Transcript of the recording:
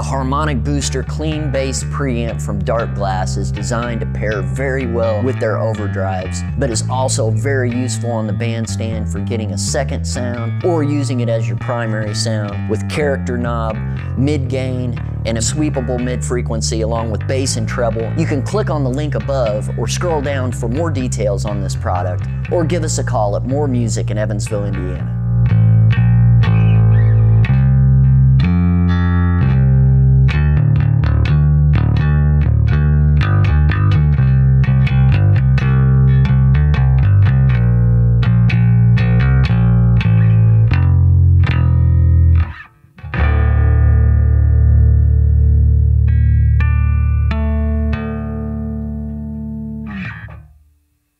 The harmonic booster clean bass preamp from Darkglass is designed to pair very well with their overdrives, but is also very useful on the bandstand for getting a second sound or using it as your primary sound with character knob, mid gain, and a sweepable mid frequency along with bass and treble. You can click on the link above or scroll down for more details on this product or give us a call at Moore Music in Evansville, Indiana.